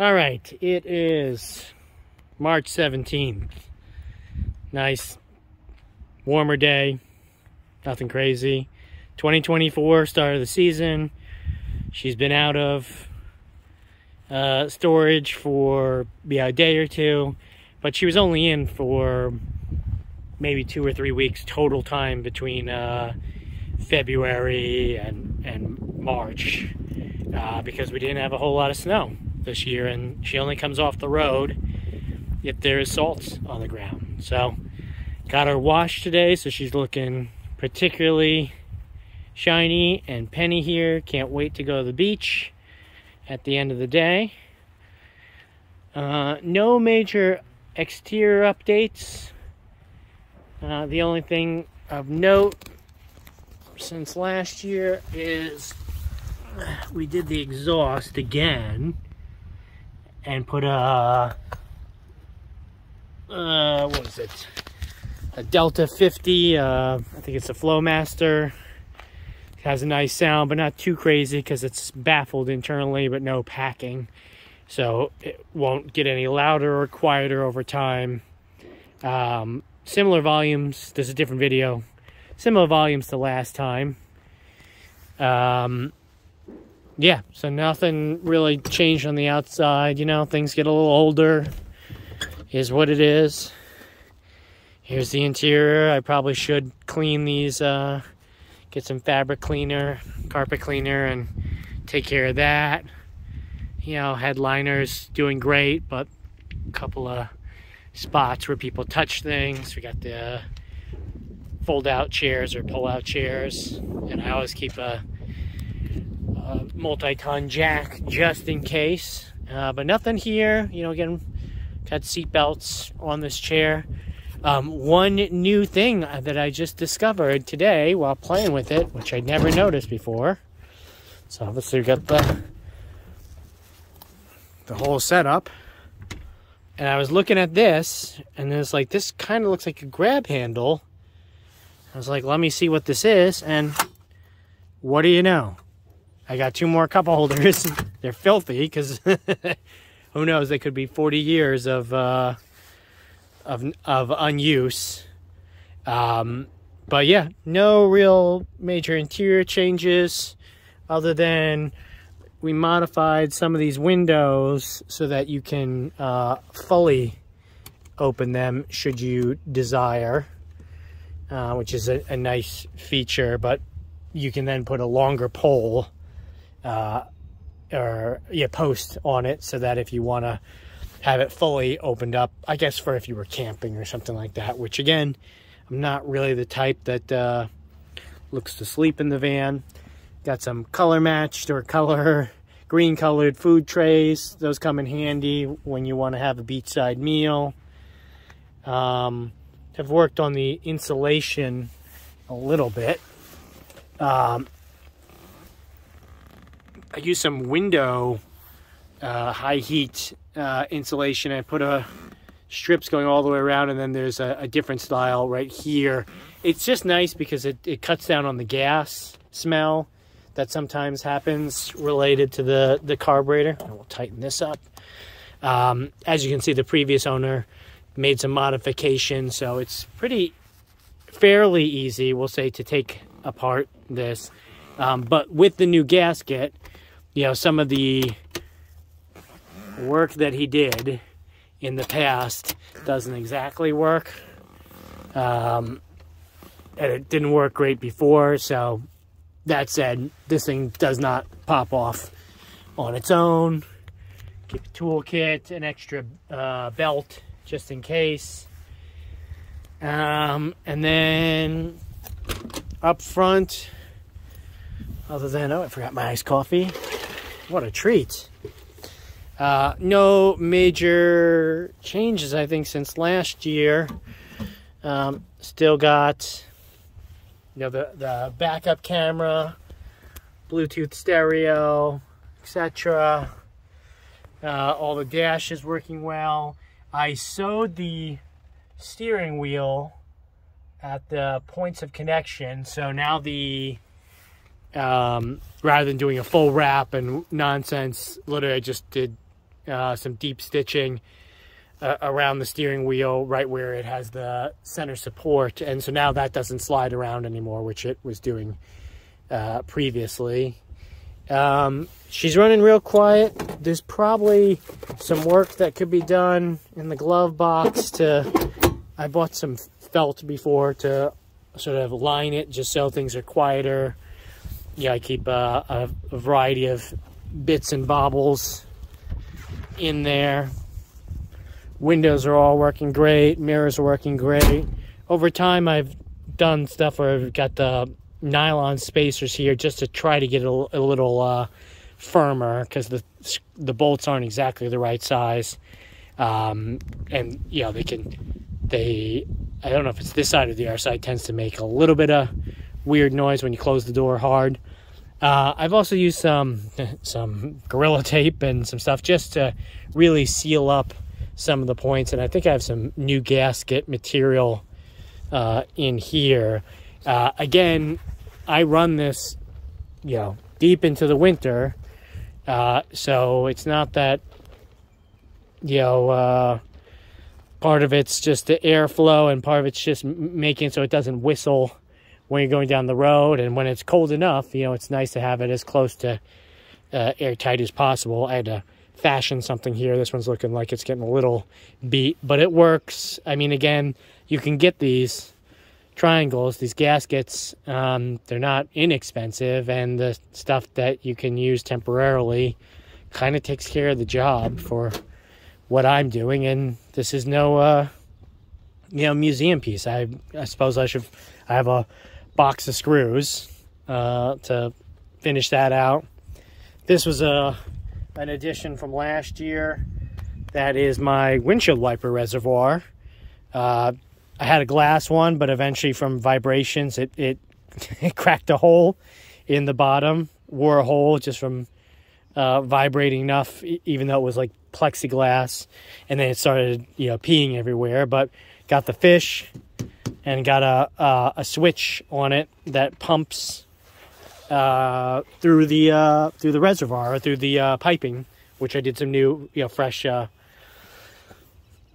All right, it is March 17th. Nice, warmer day. Nothing crazy. 2024, start of the season. She's been out of uh, storage for yeah, a day or two, but she was only in for maybe two or three weeks total time between uh, February and, and March uh, because we didn't have a whole lot of snow this year and she only comes off the road if there is salt on the ground. So got her washed today so she's looking particularly shiny and penny here. Can't wait to go to the beach at the end of the day. Uh, no major exterior updates. Uh, the only thing of note since last year is we did the exhaust again and put a uh, what is it? A Delta 50. Uh, I think it's a Flowmaster. It has a nice sound, but not too crazy because it's baffled internally, but no packing. So it won't get any louder or quieter over time. Um, similar volumes. There's a different video. Similar volumes to last time. Um, yeah, so nothing really changed on the outside. You know, things get a little older, is what it is. Here's the interior. I probably should clean these, uh, get some fabric cleaner, carpet cleaner, and take care of that. You know, headliners doing great, but a couple of spots where people touch things. We got the fold out chairs or pull out chairs, and I always keep a multi-ton jack just in case. Uh, but nothing here. You know, again, got seat belts on this chair. Um, one new thing that I just discovered today while playing with it, which I never noticed before. So obviously we got the the whole setup. And I was looking at this, and it's like, this kind of looks like a grab handle. I was like, let me see what this is, and what do you know? I got two more cup holders. They're filthy because who knows? They could be 40 years of uh, of of unuse. Um, but yeah, no real major interior changes other than we modified some of these windows so that you can uh, fully open them should you desire, uh, which is a, a nice feature. But you can then put a longer pole uh, or yeah, post on it so that if you want to have it fully opened up, I guess for if you were camping or something like that, which again, I'm not really the type that uh, looks to sleep in the van. Got some color matched or color green colored food trays. Those come in handy when you want to have a beachside meal. Um, have worked on the insulation a little bit. Um, I used some window uh, high heat uh, insulation. I put a strips going all the way around and then there's a, a, different style right here. It's just nice because it, it cuts down on the gas smell that sometimes happens related to the, the carburetor. And we'll tighten this up. Um, as you can see, the previous owner made some modifications, so it's pretty fairly easy, we'll say, to take apart this. Um, but with the new gasket, you know, some of the work that he did in the past doesn't exactly work. Um, and it didn't work great before, so that said, this thing does not pop off on its own. Keep a toolkit, an extra uh, belt just in case. Um, and then up front, other than, oh, I forgot my iced coffee. What a treat. Uh, no major changes, I think, since last year. Um, still got, you know, the, the backup camera, Bluetooth stereo, etc. Uh, all the dash is working well. I sewed the steering wheel at the points of connection, so now the um, rather than doing a full wrap and nonsense, literally I just did uh, some deep stitching uh, around the steering wheel, right where it has the center support. And so now that doesn't slide around anymore, which it was doing uh, previously. Um, she's running real quiet. There's probably some work that could be done in the glove box to, I bought some felt before to sort of line it just so things are quieter. Yeah, I keep uh, a, variety of bits and bobbles in there. Windows are all working great. Mirrors are working great. Over time, I've done stuff where I've got the nylon spacers here just to try to get a, a little uh, firmer because the the bolts aren't exactly the right size. Um, and you know they can they I don't know if it's this side or the other side tends to make a little bit of weird noise when you close the door hard. Uh, I've also used some some gorilla tape and some stuff just to really seal up some of the points. And I think I have some new gasket material uh, in here. Uh, again, I run this, you know, deep into the winter. Uh, so it's not that, you know, uh, part of it's just the airflow and part of it's just making so it doesn't whistle when you're going down the road. And when it's cold enough, you know, it's nice to have it as close to uh, airtight as possible. I had to fashion something here. This one's looking like it's getting a little beat, but it works. I mean, again, you can get these triangles, these gaskets, um, they're not inexpensive, and the stuff that you can use temporarily kind of takes care of the job for what I'm doing. And this is no, uh, you know, museum piece. I, I suppose I should. I have a box of screws uh, to finish that out. This was a an addition from last year. That is my windshield wiper reservoir. Uh, I had a glass one, but eventually from vibrations, it, it, it cracked a hole in the bottom, wore a hole just from uh, vibrating enough, even though it was like plexiglass. And then it started, you know, peeing everywhere. But got the fish and got a, a switch on it that pumps uh, through the uh, through the reservoir, through the uh, piping, which I did some new, you know, fresh uh,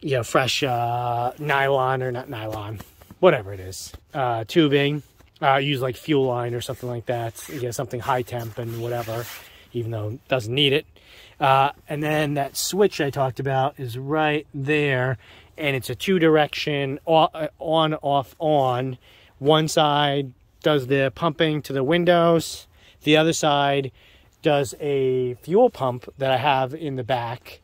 you know, fresh uh, nylon or not nylon, whatever it is, uh, tubing. Use like fuel line or something like that. You know, something high temp and whatever, even though it doesn't need it. And then that switch I talked about is right there, and it's a two direction on, off, on. One side does the pumping to the windows, the other side does a fuel pump that I have in the back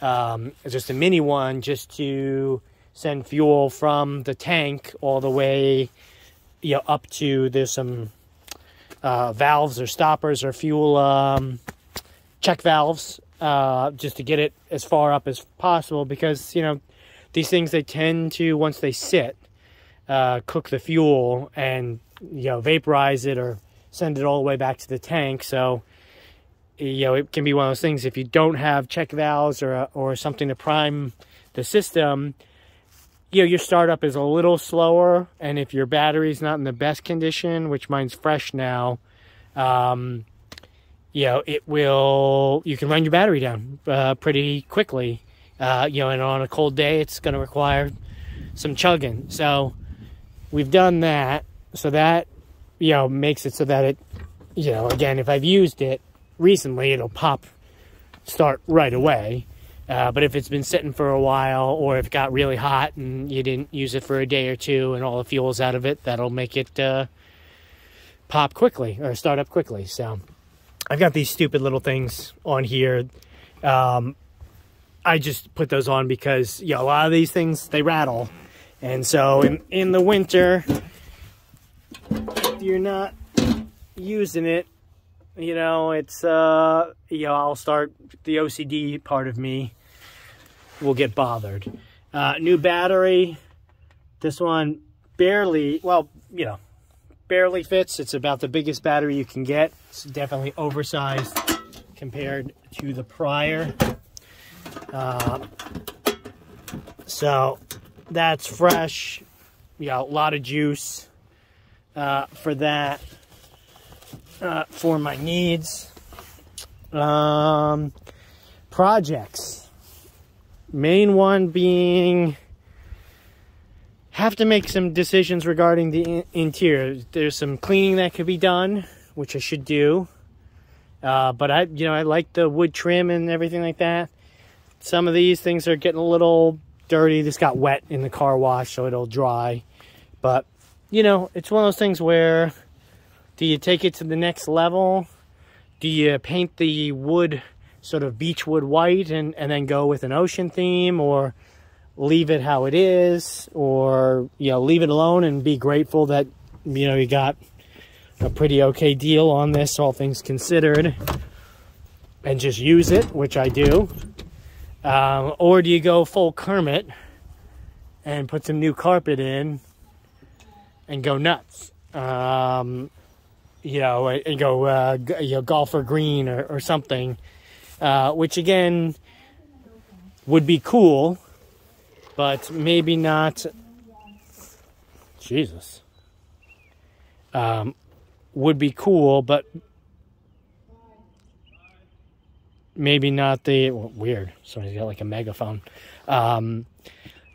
um, just a mini one just to send fuel from the tank all the way you know up to there's some uh, valves or stoppers or fuel um, check valves uh, just to get it as far up as possible because you know these things they tend to once they sit uh, cook the fuel and you know vaporize it or send it all the way back to the tank so you know, it can be one of those things if you don't have check valves or, or something to prime the system, you know, your startup is a little slower. And if your battery's not in the best condition, which mine's fresh now, um, you know, it will, you can run your battery down uh, pretty quickly. Uh, you know, and on a cold day, it's going to require some chugging. So we've done that. So that, you know, makes it so that it, you know, again, if I've used it, recently, it'll pop start right away. Uh, but if it's been sitting for a while or if it got really hot and you didn't use it for a day or two and all the fuel's out of it, that'll make it uh, pop quickly or start up quickly. So I've got these stupid little things on here. Um, I just put those on because, you know, a lot of these things, they rattle. And so in, in the winter, if you're not using it, you know, it's, uh, you know, I'll start, the OCD part of me will get bothered. Uh, new battery, this one barely, well, you know, barely fits. It's about the biggest battery you can get. It's definitely oversized compared to the prior. Uh, so that's fresh. You know, a lot of juice uh, for that uh, for my needs. Um, projects. Main one being have to make some decisions regarding the in interior. There's some cleaning that could be done, which I should do. Uh, but I, you know, I like the wood trim and everything like that. Some of these things are getting a little dirty. This got wet in the car wash, so it'll dry. But, you know, it's one of those things where do you take it to the next level? Do you paint the wood sort of beechwood white and, and then go with an ocean theme or leave it how it is or, you know, leave it alone and be grateful that, you know, you got a pretty okay deal on this, all things considered, and just use it, which I do. Um, or do you go full Kermit and put some new carpet in and go nuts? Um, you know, and go, uh, you know, golfer green or, or something, uh, which again would be cool, but maybe not. Jesus. Um, would be cool, but maybe not the well, weird. Somebody's got like a megaphone. Um,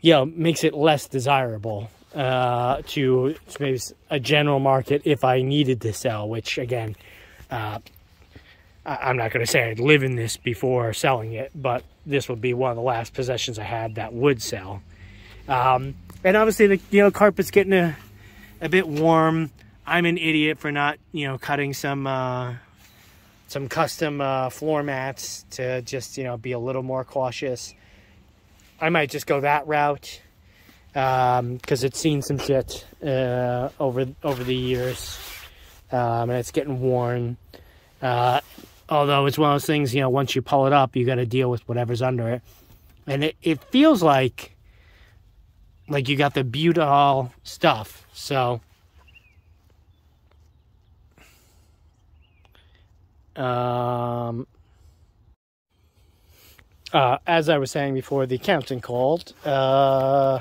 you know, makes it less desirable uh, to maybe a general market if I needed to sell. Which again, uh, I'm not going to say I'd live in this before selling it, but this would be one of the last possessions I had that would sell. Um, and obviously, the you know carpet's getting a a bit warm. I'm an idiot for not, you know, cutting some uh, some custom uh, floor mats to just, you know, be a little more cautious. I might just go that route because um, it's seen some shit uh, over over the years, um, and it's getting worn. Uh, although it's one of those things, you know, once you pull it up, you got to deal with whatever's under it, and it, it feels like like you got the butyl stuff. So Um, uh, as I was saying before, the accountant called. Uh,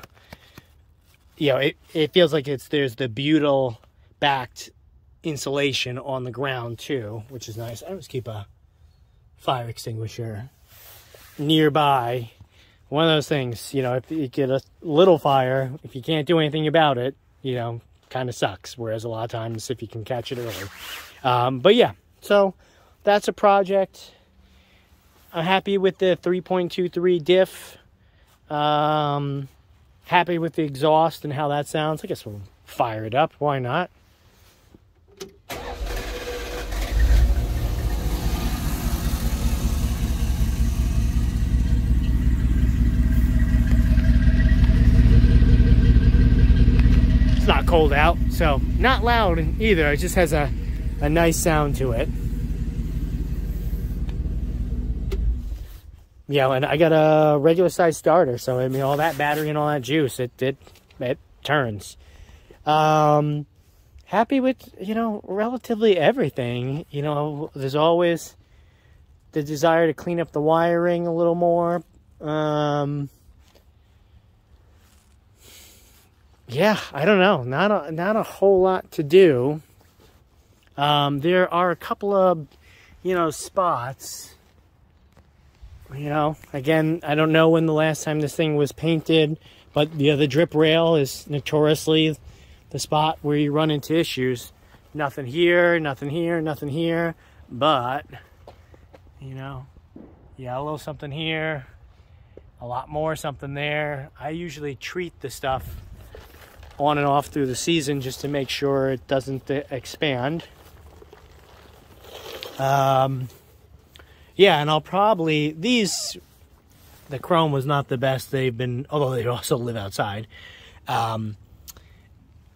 you know, it, it feels like it's there's the butyl backed insulation on the ground too, which is nice. I always keep a fire extinguisher nearby. One of those things, you know, if you get a little fire, if you can't do anything about it, you know, kind of sucks. Whereas a lot of times, if you can catch it early. Um, but yeah, so that's a project. I'm happy with the 3.23 diff. Um, happy with the exhaust and how that sounds. I guess we'll fire it up. Why not? It's not cold out, so not loud either. It just has a, a nice sound to it. You know, and I got a regular size starter, so I mean, all that battery and all that juice, it it it turns. Um, happy with you know relatively everything. You know, there's always the desire to clean up the wiring a little more. Um, yeah, I don't know, not a not a whole lot to do. Um, there are a couple of you know spots you know, again, I don't know when the last time this thing was painted, but the drip rail is notoriously the spot where you run into issues. Nothing here, nothing here, nothing here, but, you know, yellow something here, a lot more something there. I usually treat the stuff on and off through the season just to make sure it doesn't expand. Um, yeah, and I'll probably these the chrome was not the best they've been although they also live outside. Um,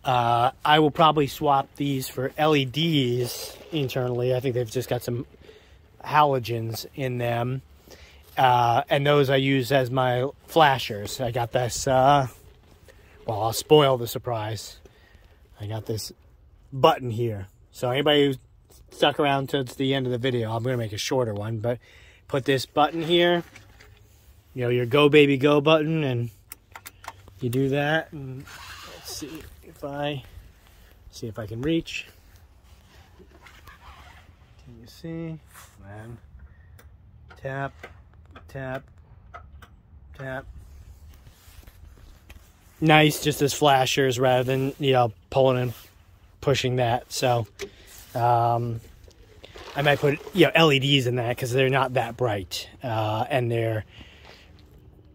uh, I will probably swap these for LEDs internally. I think they've just got some halogens in them. Uh, and those I use as my flashers. I got this, uh, well, I'll spoil the surprise. I got this button here. So anybody who's stuck around to the end of the video. I'm going to make a shorter one, but put this button here, you know, your go baby go button, and you do that. And let's see if I, see if I can reach. Can you see? And tap, tap, tap. Nice, just as flashers rather than, you know, pulling and pushing that. So, um, I might put, you know, LEDs in that because they're not that bright. Uh, and they're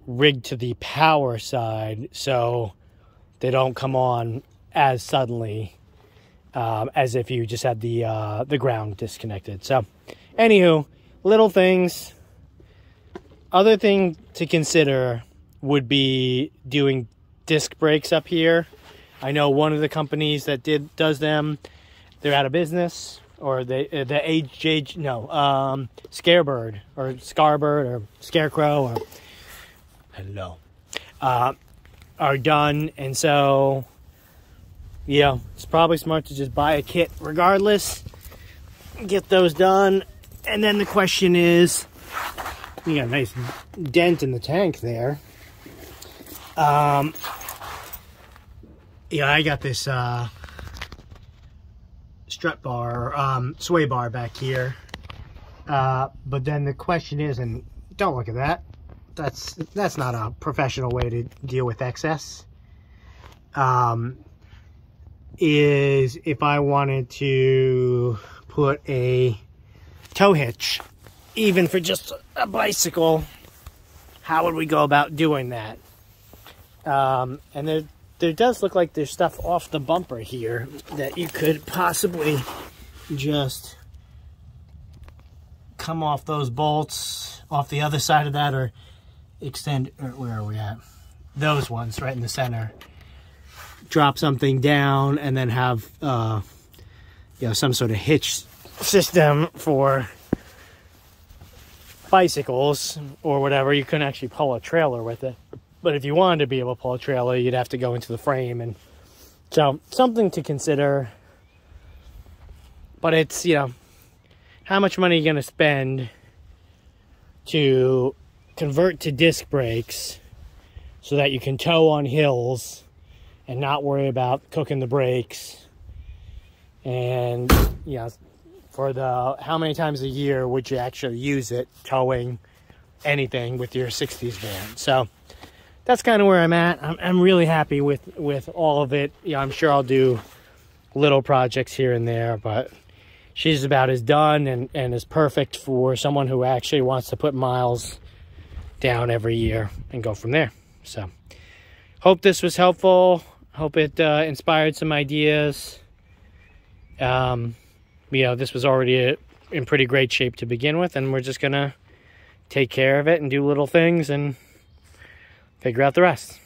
rigged to the power side. So they don't come on as suddenly um, as if you just had the uh, the ground disconnected. So, anywho, little things. Other thing to consider would be doing disc brakes up here. I know one of the companies that did does them. They're out of business, or uh, the AJ no um, Scarebird or Scarbird or Scarecrow or hello uh, are done, and so yeah, it's probably smart to just buy a kit regardless. Get those done. And then the question is, you got a nice dent in the tank there. Um, yeah, I got this uh, strut bar, um, sway bar back here. Uh, but then the question is, and don't look at that. That's that's not a professional way to deal with excess. Um, is if I wanted to put a tow hitch, even for just a bicycle, how would we go about doing that? Um, and there, there does look like there's stuff off the bumper here that you could possibly just come off those bolts off the other side of that or extend, or where are we at? Those ones right in the center. Drop something down and then have uh, you know some sort of hitch system for bicycles or whatever. You couldn't actually pull a trailer with it but if you wanted to be able to pull a trailer you'd have to go into the frame and so something to consider but it's you know how much money are you going to spend to convert to disc brakes so that you can tow on hills and not worry about cooking the brakes. And, you know, for the how many times a year would you actually use it towing anything with your 60s van? So that's kind of where I'm at. I'm, I'm really happy with, with all of it. Yeah, I'm sure I'll do little projects here and there, but she's about as done and, and as perfect for someone who actually wants to put miles down every year and go from there. So hope this was helpful. Hope it uh, inspired some ideas. Um, you know, this was already in pretty great shape to begin with, and we're just going to take care of it and do little things and figure out the rest.